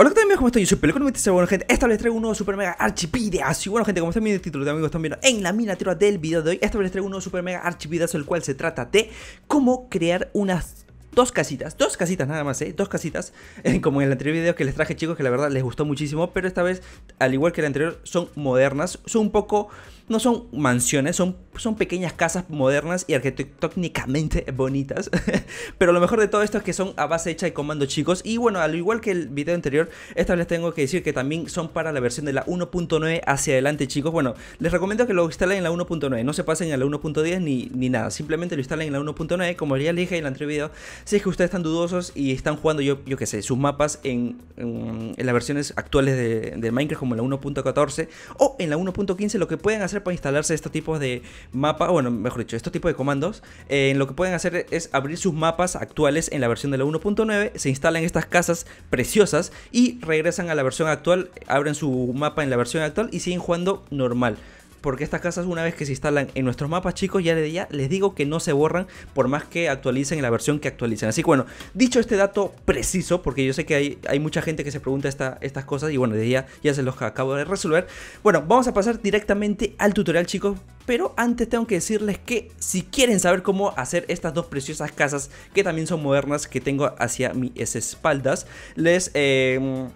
Hola, ¿qué tal amigos? ¿Cómo están? Yo soy Peleco, bueno gente, esta vez les traigo un nuevo super mega archivideazo Y bueno gente, como están viendo el título, amigos están viendo en la miniatura del video de hoy Esta vez les traigo un nuevo super mega archivideazo El cual se trata de cómo crear unas dos casitas, dos casitas nada más, ¿eh? Dos casitas, como en el anterior video que les traje chicos, que la verdad les gustó muchísimo, pero esta vez, al igual que el anterior, son modernas, son un poco, no son mansiones, son, son pequeñas casas modernas y arquitectónicamente bonitas, pero lo mejor de todo esto es que son a base hecha de comando chicos, y bueno, al igual que el video anterior, esta vez les tengo que decir que también son para la versión de la 1.9 hacia adelante chicos, bueno, les recomiendo que lo instalen en la 1.9, no se pasen a la 1.10 ni, ni nada, simplemente lo instalen en la 1.9, como ya les dije en el anterior video, si es que ustedes están dudosos y están jugando, yo, yo qué sé, sus mapas en, en, las versiones actuales de, Minecraft como la 1.14 o en la 1.15, lo que pueden hacer para instalarse estos tipos de mapas, bueno, mejor dicho, estos tipos de comandos, eh, lo que pueden hacer es abrir sus mapas actuales en la versión de la 1.9, se instalan estas casas preciosas y regresan a la versión actual, abren su mapa en la versión actual y siguen jugando normal porque estas casas una vez que se instalan en nuestros mapas chicos ya, ya les digo que no se borran por más que actualicen en la versión que actualicen. Así que bueno, dicho este dato preciso, porque yo sé que hay, hay mucha gente que se pregunta esta, estas cosas y bueno, de ya, ya se los acabo de resolver. Bueno, vamos a pasar directamente al tutorial chicos, pero antes tengo que decirles que si quieren saber cómo hacer estas dos preciosas casas que también son modernas que tengo hacia mis espaldas, les... Eh,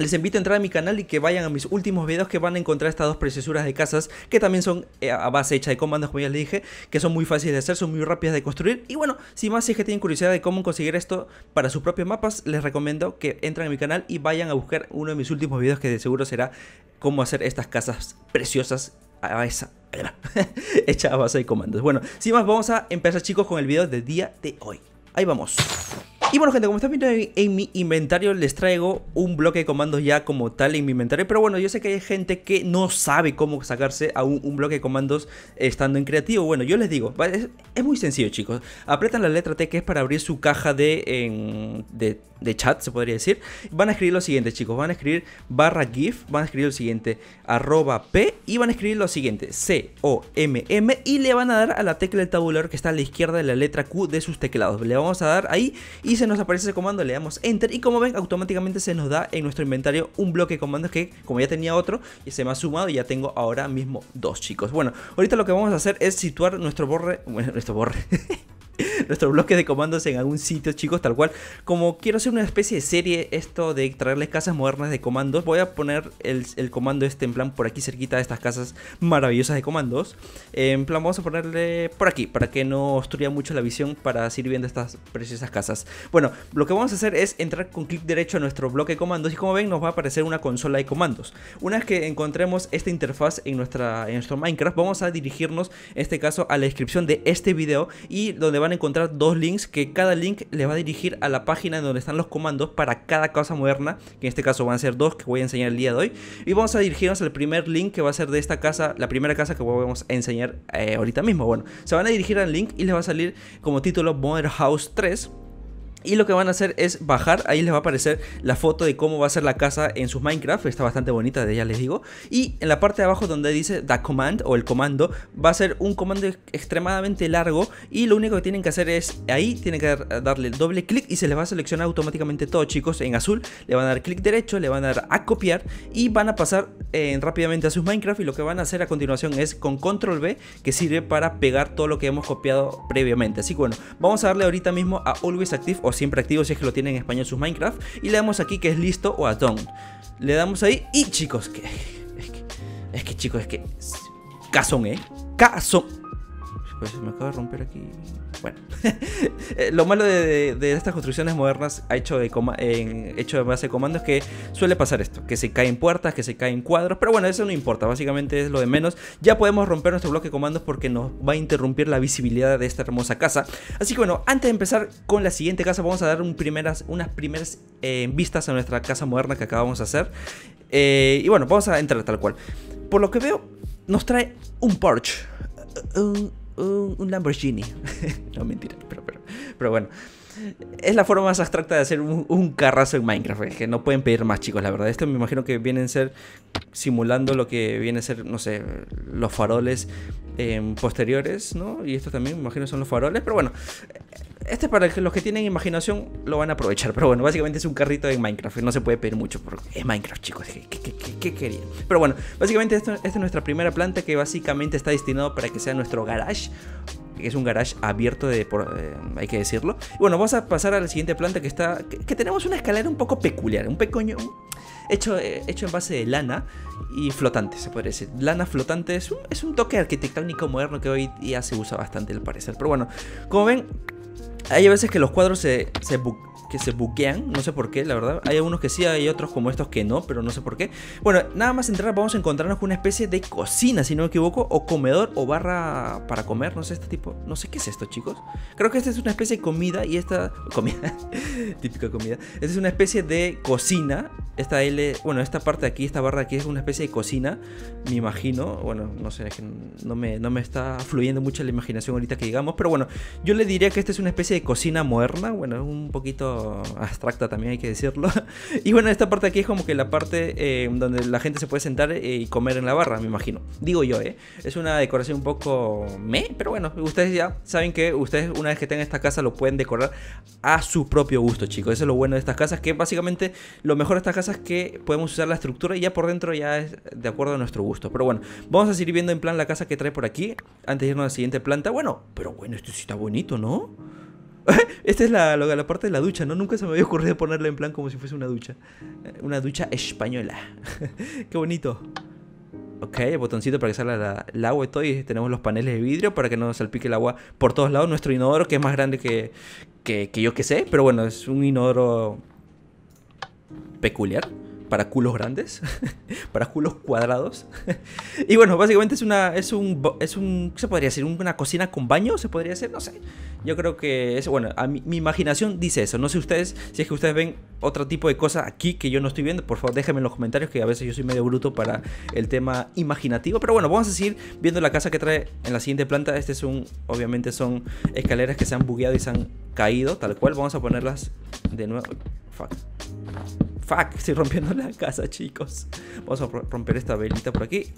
les invito a entrar a mi canal y que vayan a mis últimos videos que van a encontrar estas dos preciosuras de casas que también son eh, a base hecha de comandos como ya les dije, que son muy fáciles de hacer, son muy rápidas de construir y bueno, si más si es que tienen curiosidad de cómo conseguir esto para sus propios mapas, les recomiendo que entren a mi canal y vayan a buscar uno de mis últimos videos que de seguro será cómo hacer estas casas preciosas a esa hecha a base de comandos. Bueno, sin más vamos a empezar chicos con el video del día de hoy. Ahí vamos. Y bueno gente, como están viendo en, mi inventario les traigo un bloque de comandos ya como tal en mi inventario. Pero bueno, yo sé que hay gente que no sabe cómo sacarse a un, bloque de comandos estando en creativo. Bueno, yo les digo, es, muy sencillo chicos. Apretan la letra T que es para abrir su caja de, de, chat, se podría decir. Van a escribir lo siguiente chicos, van a escribir barra GIF, van a escribir lo siguiente arroba P Y van a escribir lo siguiente, C, O, M, M Y le van a dar a la tecla del tabulador que está a la izquierda de la letra Q de sus teclados. Le vamos a dar ahí y se nos aparece ese comando, le damos enter y como ven automáticamente se nos da en nuestro inventario un bloque de comandos que como ya tenía otro y se me ha sumado y ya tengo ahora mismo dos chicos. Bueno, ahorita lo que vamos a hacer es situar nuestro borre, bueno, nuestro borre. nuestro bloque de comandos en algún sitio, chicos, tal cual. Como quiero hacer una especie de serie esto de traerles casas modernas de comandos, voy a poner el, comando este en plan por aquí cerquita de estas casas maravillosas de comandos. En plan vamos a ponerle por aquí, para que no obstruya mucho la visión para seguir viendo estas preciosas casas. Bueno, lo que vamos a hacer es entrar con clic derecho a nuestro bloque de comandos y como ven nos va a aparecer una consola de comandos. Una vez que encontremos esta interfaz en, nuestra, en nuestro Minecraft, vamos a dirigirnos en este caso a la descripción de este video y donde van a encontrar dos links que cada link les va a dirigir a la página donde están los comandos para cada casa moderna, que en este caso van a ser dos que voy a enseñar el día de hoy. Y vamos a dirigirnos al primer link que va a ser de esta casa, la primera casa que vamos a enseñar eh, ahorita mismo. Bueno, se van a dirigir al link y les va a salir como título Modern House 3 y lo que van a hacer es bajar, ahí les va a aparecer la foto de cómo va a ser la casa en sus Minecraft, está bastante bonita, de ya les digo. Y en la parte de abajo donde dice the command o el comando, va a ser un comando extremadamente largo y lo único que tienen que hacer es, ahí tienen que darle doble clic y se les va a seleccionar automáticamente todo chicos, en azul, le van a dar clic derecho, le van a dar a copiar y van a pasar eh, rápidamente a sus Minecraft y lo que van a hacer a continuación es con control B que sirve para pegar todo lo que hemos copiado previamente. Así que bueno, vamos a darle ahorita mismo a always active siempre activo si es que lo tienen en español sus Minecraft. Y le damos aquí que es listo o a done. Le damos ahí y chicos, que es que, es que chicos, es que... Cazón, ¿eh? Cazón. Pues me acaba de romper aquí. Bueno, eh, lo malo de, estas construcciones modernas hecho de, hecho de base de comando es que suele pasar esto, que se caen puertas, que se caen cuadros, pero bueno, eso no importa, básicamente es lo de menos. Ya podemos romper nuestro bloque de comandos porque nos va a interrumpir la visibilidad de esta hermosa casa. Así que bueno, antes de empezar con la siguiente casa, vamos a dar unas primeras eh, vistas a nuestra casa moderna que acabamos de hacer. Eh, y bueno, vamos a entrar tal cual. Por lo que veo, nos trae un Porsche. Un, un, Lamborghini. no, mentira, pero, pero, pero bueno. Es la forma más abstracta de hacer un, carrazo en Minecraft. que no pueden pedir más, chicos, la verdad. Esto me imagino que vienen a ser simulando lo que viene a ser, no sé, los faroles em, posteriores, ¿no? Y esto también me imagino son los faroles. Pero bueno, este para los que tienen imaginación lo van a aprovechar. Pero bueno, básicamente es un carrito en Minecraft. Y no se puede pedir mucho porque es Minecraft, chicos. ¿Qué, querían? Pero bueno, básicamente esta es nuestra primera planta que básicamente está destinado para que sea nuestro garage que es un garage abierto de por, eh, hay que decirlo. bueno, vamos a pasar a la siguiente planta que está que, tenemos una escalera un poco peculiar, un pequeño hecho, eh, hecho en base de lana y flotante, se podría decir. Lana flotante es un, es un toque arquitectónico moderno que hoy día se usa bastante al parecer. Pero bueno, como ven, hay veces que los cuadros se, se, que se buquean, no sé por qué, la verdad. Hay algunos que sí, hay otros como estos que no, pero no sé por qué. Bueno, nada más entrar vamos a encontrarnos con una especie de cocina, si no me equivoco, o comedor o barra para comer, no sé, este tipo, no sé qué es esto, chicos. Creo que esta es una especie de comida y esta comida, típica comida. Esta es una especie de cocina. Esta L, bueno, esta parte de aquí, esta barra de aquí es una especie de cocina, me imagino. Bueno, no sé, es que no me, no me está fluyendo mucho la imaginación ahorita que digamos, pero bueno, yo le diría que esta es una especie de cocina moderna, bueno, un poquito abstracta también hay que decirlo. y bueno, esta parte aquí es como que la parte eh, donde la gente se puede sentar eh, y comer en la barra, me imagino. Digo yo, ¿eh? Es una decoración un poco me, pero bueno, ustedes ya saben que ustedes una vez que tengan esta casa lo pueden decorar a su propio gusto, chicos. Eso es lo bueno de estas casas, que básicamente lo mejor de estas casas es que podemos usar la estructura y ya por dentro ya es de acuerdo a nuestro gusto. Pero bueno, vamos a seguir viendo en plan la casa que trae por aquí antes de irnos a la siguiente planta. Bueno, pero bueno, esto sí está bonito, ¿no? Esta es la, la, parte de la ducha, ¿no? Nunca se me había ocurrido ponerla en plan como si fuese una ducha. Eh, una ducha española. Qué bonito. Ok, botoncito para que salga el agua y todo. Y tenemos los paneles de vidrio para que no salpique el agua por todos lados. Nuestro inodoro, que es más grande que, que yo que sé. Pero bueno, es un inodoro peculiar para culos grandes, para culos cuadrados. y bueno, básicamente es una es un es un ¿qué se podría decir? Una cocina con baño, se podría decir, no sé. Yo creo que es bueno, a mi, imaginación dice eso. No sé ustedes si es que ustedes ven otro tipo de cosa aquí que yo no estoy viendo, por favor, déjenme en los comentarios que a veces yo soy medio bruto para el tema imaginativo, pero bueno, vamos a seguir viendo la casa que trae en la siguiente planta. Este es un obviamente son escaleras que se han bugueado y se han caído, tal cual. Vamos a ponerlas de nuevo. Fuck. Fuck, estoy rompiendo la casa, chicos. Vamos a romper esta velita por aquí.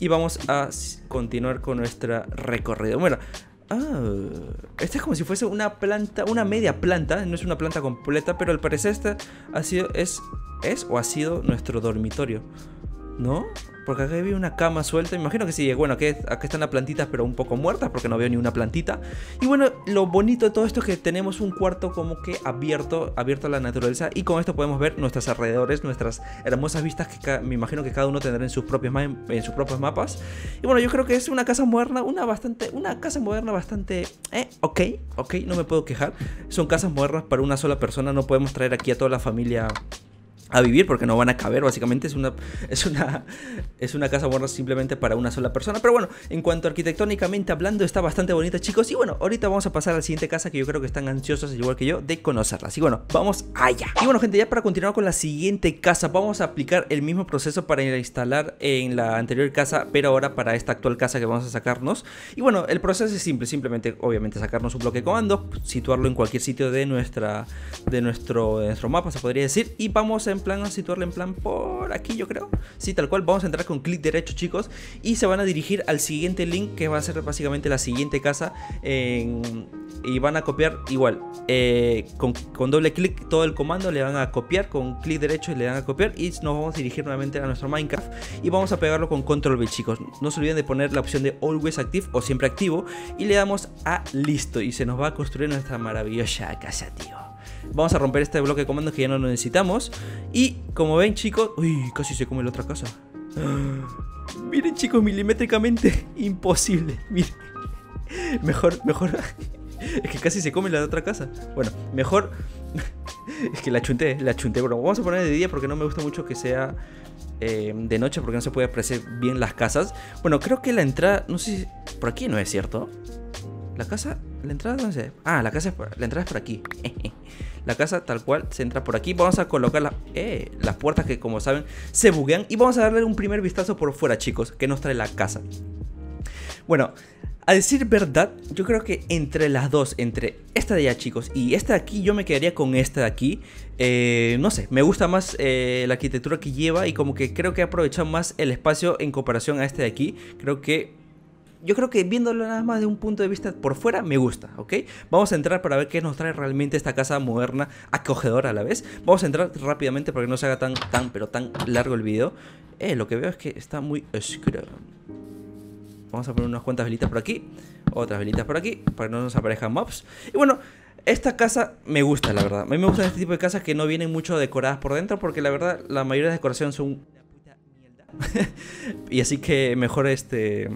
Y vamos a continuar con nuestra recorrido. Bueno, Ah, esta es como si fuese una planta, una media planta, no es una planta completa, pero al parecer esta ha sido, es, es o ha sido nuestro dormitorio, ¿no? Porque acá había una cama suelta. imagino que sí. Bueno, aquí, acá están las plantitas, pero un poco muertas porque no veo ni una plantita. Y bueno, lo bonito de todo esto es que tenemos un cuarto como que abierto, abierto a la naturaleza. Y con esto podemos ver nuestros alrededores, nuestras hermosas vistas que me imagino que cada uno tendrá en sus, propios en sus propios mapas. Y bueno, yo creo que es una casa moderna, una bastante, una casa moderna bastante, eh, ok, ok, no me puedo quejar. Son casas modernas para una sola persona. No podemos traer aquí a toda la familia a vivir porque no van a caber. Básicamente es una es una es una casa buena simplemente para una sola persona. Pero bueno en cuanto arquitectónicamente hablando está bastante bonita chicos. Y bueno ahorita vamos a pasar a la siguiente casa que yo creo que están ansiosos igual que yo de conocerlas. Y bueno vamos allá. Y bueno gente ya para continuar con la siguiente casa vamos a aplicar el mismo proceso para instalar en la anterior casa pero ahora para esta actual casa que vamos a sacarnos. Y bueno el proceso es simple simplemente obviamente sacarnos un bloque de comando situarlo en cualquier sitio de nuestra de nuestro de nuestro mapa se podría decir. Y vamos a en plan a situarle en plan por aquí yo creo. Sí, tal cual. Vamos a entrar con clic derecho chicos y se van a dirigir al siguiente link que va a ser básicamente la siguiente casa y van a copiar igual. Eh, con, doble clic todo el comando le van a copiar con clic derecho le van a copiar y nos vamos a dirigir nuevamente a nuestro Minecraft y vamos a pegarlo con control V chicos. No se olviden de poner la opción de always active o siempre activo y le damos a listo y se nos va a construir nuestra maravillosa casa tío. Vamos a romper este bloque de comandos que ya no lo necesitamos. Y como ven chicos... Uy, casi se come la otra casa. Miren chicos, milimétricamente imposible. Miren. Mejor, mejor... Es que casi se come la de otra casa. Bueno, mejor... Es que la chunté, la chunté. Bueno, vamos a poner de día porque no me gusta mucho que sea eh, de noche porque no se puede apreciar bien las casas. Bueno, creo que la entrada... No sé si... Por aquí no es cierto. La casa... ¿La entrada dónde se...? Ah, la casa es por... La entrada es por aquí. La casa tal cual se entra por aquí. Vamos a colocar eh, las puertas que como saben se buguean. Y vamos a darle un primer vistazo por fuera chicos. Que nos trae la casa. Bueno, a decir verdad, yo creo que entre las dos, entre esta de allá chicos y esta de aquí, yo me quedaría con esta de aquí. Eh, no sé, me gusta más eh, la arquitectura que lleva y como que creo que he aprovechado más el espacio en comparación a este de aquí. Creo que yo creo que viéndolo nada más de un punto de vista por fuera, me gusta, ¿ok? Vamos a entrar para ver qué nos trae realmente esta casa moderna, acogedora a la vez. Vamos a entrar rápidamente para que no se haga tan, tan, pero tan largo el video. Eh, lo que veo es que está muy oscuro. Vamos a poner unas cuantas velitas por aquí, otras velitas por aquí, para que no nos aparezcan mobs. Y bueno, esta casa me gusta, la verdad. A mí me gustan este tipo de casas que no vienen mucho decoradas por dentro, porque la verdad la mayoría de decoraciones son y así que mejor este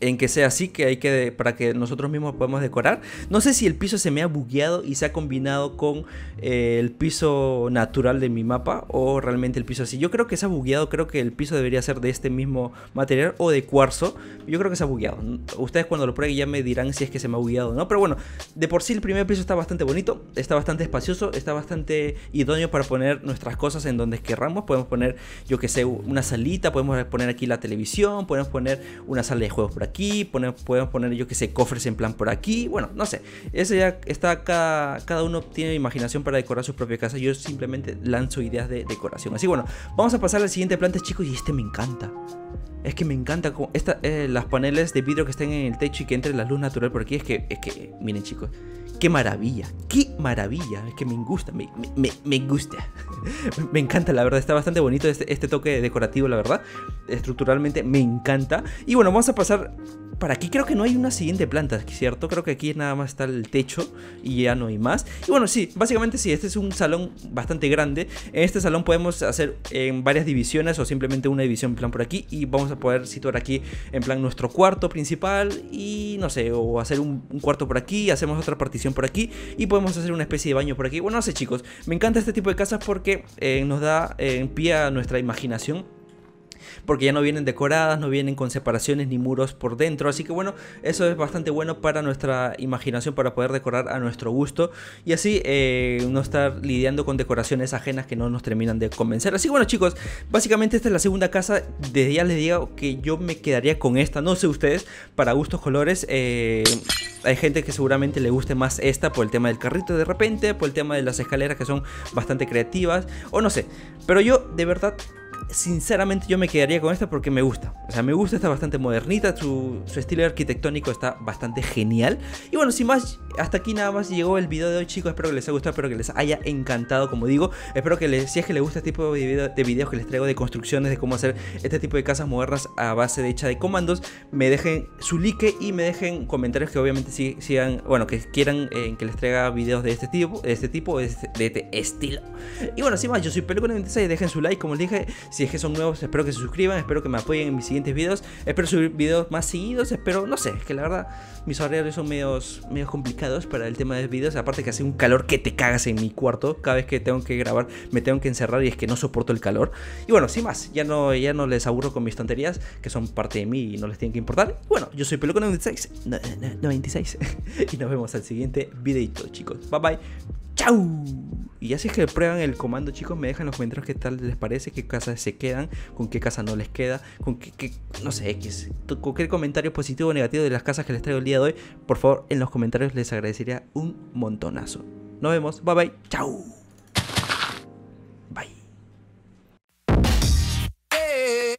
en que sea así, que hay que para que nosotros mismos podamos decorar. No sé si el piso se me ha bugueado y se ha combinado con eh, el piso natural de mi mapa o realmente el piso así. Yo creo que se ha bugueado, creo que el piso debería ser de este mismo material o de cuarzo. Yo creo que se ha bugueado. Ustedes cuando lo prueben ya me dirán si es que se me ha bugueado o no. Pero bueno, de por sí el primer piso está bastante bonito, está bastante espacioso, está bastante idóneo para poner nuestras cosas en donde querramos. Podemos poner, yo que sé, una salita, podemos poner aquí la televisión, podemos poner una sala de juegos por podemos poner yo que sé, cofres en plan por aquí, bueno, no sé, eso ya está, cada, cada uno tiene imaginación para decorar su propia casa, yo simplemente lanzo ideas de decoración, así bueno, vamos a pasar al siguiente planta chicos y este me encanta. Es que me encanta esta, eh, las paneles de vidrio que estén en el techo y que entre la luz natural por aquí. Es que, es que, miren chicos, qué maravilla, qué maravilla. Es que me gusta, me, me, me gusta. me encanta, la verdad, está bastante bonito este, este toque decorativo, la verdad. Estructuralmente me encanta. Y bueno, vamos a pasar para aquí creo que no hay una siguiente planta, ¿cierto? Creo que aquí nada más está el techo y ya no hay más. Y bueno, sí, básicamente sí, este es un salón bastante grande. En este salón podemos hacer en varias divisiones o simplemente una división en plan por aquí. Y vamos a poder situar aquí en plan nuestro cuarto principal y no sé, o hacer un, cuarto por aquí, hacemos otra partición por aquí y podemos hacer una especie de baño por aquí. Bueno, no sé chicos, me encanta este tipo de casas porque eh, nos da en eh, pie a nuestra imaginación porque ya no vienen decoradas, no vienen con separaciones ni muros por dentro, así que bueno, eso es bastante bueno para nuestra imaginación, para poder decorar a nuestro gusto y así eh, no estar lidiando con decoraciones ajenas que no nos terminan de convencer. Así que bueno chicos, básicamente esta es la segunda casa, desde ya les digo que yo me quedaría con esta, no sé ustedes, para gustos colores, eh, hay gente que seguramente le guste más esta por el tema del carrito de repente, por el tema de las escaleras que son bastante creativas, o no sé, pero yo de verdad sinceramente yo me quedaría con esta porque me gusta. O sea, me gusta, está bastante modernita, su, estilo arquitectónico está bastante genial. Y bueno, sin más, hasta aquí nada más llegó el video de hoy chicos, espero que les haya gustado, espero que les haya encantado como digo. Espero que les, si es que les gusta este tipo de, de videos que les traigo de construcciones, de cómo hacer este tipo de casas modernas a base de hecha de comandos, me dejen su like y me dejen comentarios que obviamente sigan, bueno, que quieran eh, que les traiga videos de este tipo, de este tipo, de este, este estilo. Y bueno, sin más, yo soy Peluco96, dejen su like, como les dije, si es que son nuevos, espero que se suscriban, espero que me apoyen en mis siguientes videos. Espero subir videos más seguidos, espero, no sé, que la verdad mis horarios son medios, medios complicados para el tema de videos. Aparte que hace un calor que te cagas en mi cuarto. Cada vez que tengo que grabar me tengo que encerrar y es que no soporto el calor. Y bueno, sin más, ya no, ya no les aburro con mis tonterías, que son parte de mí y no les tienen que importar. Bueno, yo soy Peluco 96, 96. y nos vemos al siguiente videito, chicos. Bye bye. Y así es que prueban el comando, chicos, me dejan los comentarios qué tal les parece, qué casas se quedan, con qué casa no les queda, con qué, no sé, X. Cualquier comentario positivo o negativo de las casas que les traigo el día de hoy, por favor, en los comentarios les agradecería un montonazo. Nos vemos, bye bye, chao. Bye. Eh,